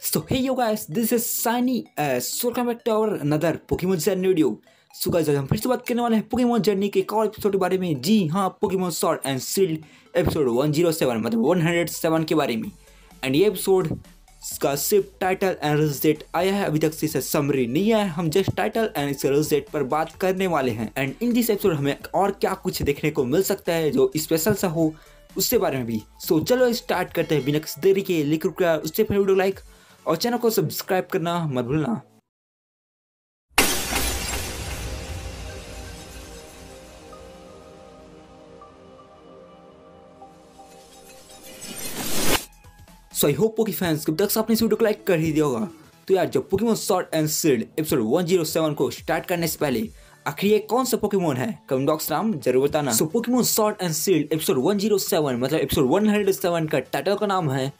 So hey yo guys, this is Sunny as welcome back to our another Pokemon Journey video. So guys हम फिर से बात करने वाले हैं पोकेमोन जर्नी के एक एपिसोड के बारे में। जी हाँ Pokemon sword and shield episode 107 मतलब 107 के बारे में। एंड ये एपिसोड का सिर्फ़ टाइटल एंड रिज़ल्ट आया है अभी तक से इसे समरी नहीं आया हम जस्ट टाइटल एंड इसके रिज़ल्ट पर बात करने वाले हैं। एंड इन दिस एपिसोड हमें और क्या कुछ देखने को मिल सकता है जो स्पेशल सा हो उसके बारे में भी। सो चलो स्टार्ट करते हैं बिना किसी देरी के। लिख रुक उससे वीडियो लाइक और चैनल को सब्सक्राइब करना मत भूलना। सो आई होप पोकी फैंस कब तक आपने इस वीडियो को लाइक कर ही दिया होगा तो यार जब Pokemon sword and shield episode 107 को स्टार्ट करने से पहले, आखिर ये कौन सा पोकेमोन है? कमेंट बॉक्स नाम ज़रूर बताना। So Pokemon sword and shield episode 107 मतलब एपिसोड 107 का टाइटल का नाम है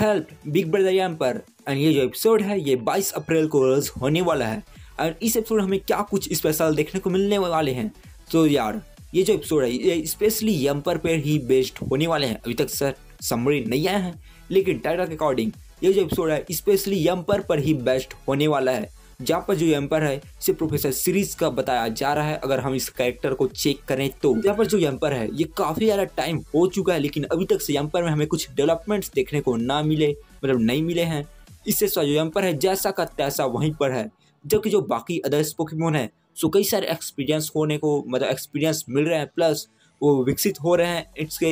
हेल्प बिग ब्रदर यम पर। एंड ये जो एपिसोड है, ये 22 अप्रैल को रिलीज़ होने वाला है। और इस एपिसोड हमें क्या कुछ स्पेशल देखने को मिलने वाले हैं? तो यार, ये जो एपिसोड है, ये स्पेशली यम्पर पर ही बेस्ड होने वाले हैं। अभी तक सर समरी नहीं आए हैं। लेकिन टाइटल के अकॉर्डिंग ये जो एपिसोड है स्पेशली यम्पर पर ही बेस्ट होने वाला है। जहाँ पर जो एम्पर है, इसे प्रोफेसर सीरीज़ का बताया जा रहा है। अगर हम इस कैरेक्टर को चेक करें तो यहाँ पर जो एम्पर है, ये काफ़ी ज़्यादा टाइम हो चुका है, लेकिन अभी तक से एम्पर में हमें कुछ डेवलपमेंट्स देखने को ना मिले मतलब नहीं मिले हैं। इससे जो एम्पर है, जैसा का तैसा वहीं पर है। जबकि जो बाकी अदर्स पोकेमोन है सो कई सारे एक्सपीरियंस होने को मतलब एक्सपीरियंस मिल रहे हैं प्लस वो विकसित हो रहे हैं। इसके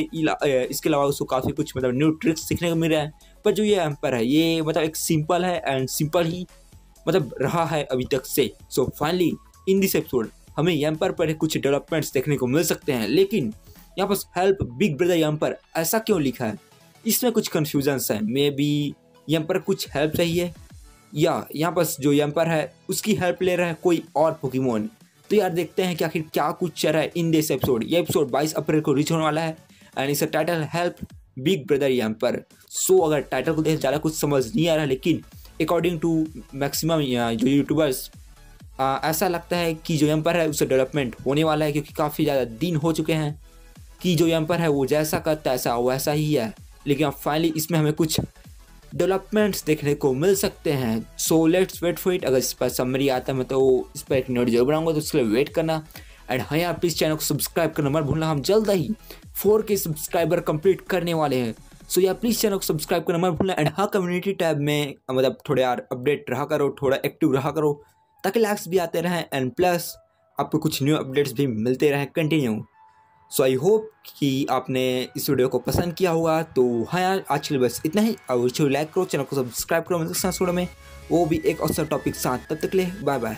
इसके अलावा उसको काफ़ी कुछ मतलब न्यू ट्रिक्स सीखने को मिल रहे हैं। पर जो ये एम्पर है, ये मतलब एक सिंपल है एंड सिंपल ही मतलब रहा है अभी तक से। So finally in this episode हमें एम्पर पर कुछ डेवलपमेंट्स देखने को मिल सकते हैं, लेकिन यहाँ पर हेल्प बिग ब्रदर एम्पर ऐसा क्यों लिखा है? इसमें कुछ कन्फ्यूजन्स है। मे बी यहाँ पर कुछ हेल्प चाहिए? या यहाँ पर जो यम्पर है, उसकी हेल्प ले रहा है कोई और पोकीमोन तो यार देखते हैं कि आखिर क्या कुछ चल रहा है इन दिस एपिसोड ये एपिसोड 22 अप्रैल को रीच होने वाला है एंड इसका टाइटल हेल्प बिग ब्रदर एम्पर सो अगर टाइटल को देख ज़्यादा कुछ समझ नहीं आ रहा, लेकिन अकॉर्डिंग टू मैक्सिमम जो यूट्यूबर्स ऐसा लगता है कि जो एम्पर है, उससे डेवलपमेंट होने वाला है, क्योंकि काफ़ी ज़्यादा दिन हो चुके हैं कि जो एम्पर है, वो जैसा करता है, ऐसा वैसा ही है। लेकिन अब फाइनली इसमें हमें कुछ डेवलपमेंट्स देखने को मिल सकते हैं। So let's wait for it अगर इस पर समरी आता है, मैं तो इस पर एक नोट ज़रूर बनाऊँगा तो उसके लिए वेट करना। एंड हाँ यार प्लीज़ चैनल को सब्सक्राइब करना मत भूलना। हम जल्द ही फोर के सब्सक्राइबर कंप्लीट करने वाले हैं। सो यार प्लीज़ चैनल को सब्सक्राइब करना मत भूलना एंड हाँ कम्युनिटी टैब में मतलब थोड़े यार अपडेट रहा करो, थोड़ा एक्टिव रहा करो, ताकि लाइक्स भी आते रहें एंड प्लस आपको कुछ न्यू अपडेट्स भी मिलते रहें कंटिन्यू सो आई होप कि आपने इस वीडियो को पसंद किया होगा तो हाँ यार, आज के लिए बस इतना ही। और वीडियो लाइक करो, चैनल को सब्सक्राइब करो मतलब में। वो भी एक अवसर टॉपिक साथ, तब तक ले बाय बाय